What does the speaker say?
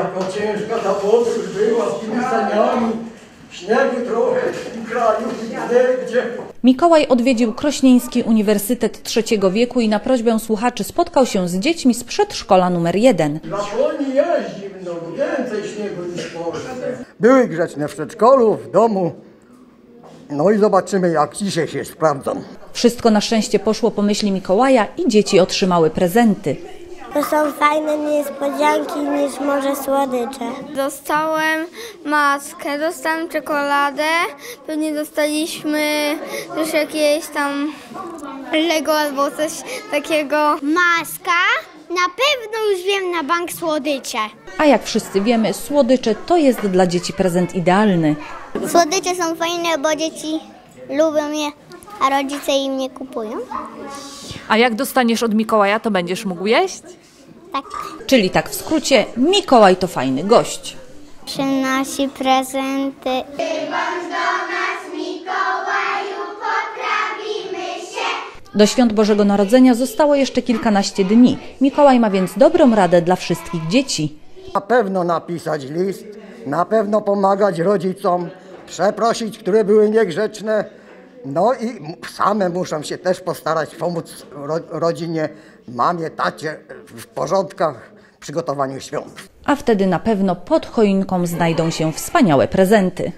jaka ciężka ta podróż była z tymi saniami. Śniegu trochę w tym kraju, gdzie. Mikołaj odwiedził Krośnieński Uniwersytet Trzeciego Wieku i na prośbę słuchaczy spotkał się z dziećmi z przedszkola numer 1. W Laponii jest zimno, więcej śniegu niż w Polsce. Były grzeczne w przedszkolu, w domu. No i zobaczymy, jak dzisiaj się sprawdzą. Wszystko na szczęście poszło po myśli Mikołaja i dzieci otrzymały prezenty. To są fajne niespodzianki niż może słodycze. Dostałem maskę, dostałem czekoladę, pewnie dostaliśmy też jakieś tam Lego albo coś takiego. Maska? Na pewno już wiem na bank słodycze. A jak wszyscy wiemy, słodycze to jest dla dzieci prezent idealny. Słodycze są fajne, bo dzieci lubią je, a rodzice im nie kupują. A jak dostaniesz od Mikołaja, to będziesz mógł jeść? Tak. Czyli tak w skrócie, Mikołaj to fajny gość. Przynosi prezenty. Do świąt Bożego Narodzenia zostało jeszcze kilkanaście dni. Mikołaj ma więc dobrą radę dla wszystkich dzieci. Na pewno napisać list, na pewno pomagać rodzicom, przeprosić, które były niegrzeczne. No i same muszą się też postarać pomóc ro rodzinie, mamie, tacie w porządkach, przygotowaniu świąt. A wtedy na pewno pod choinką znajdą się wspaniałe prezenty.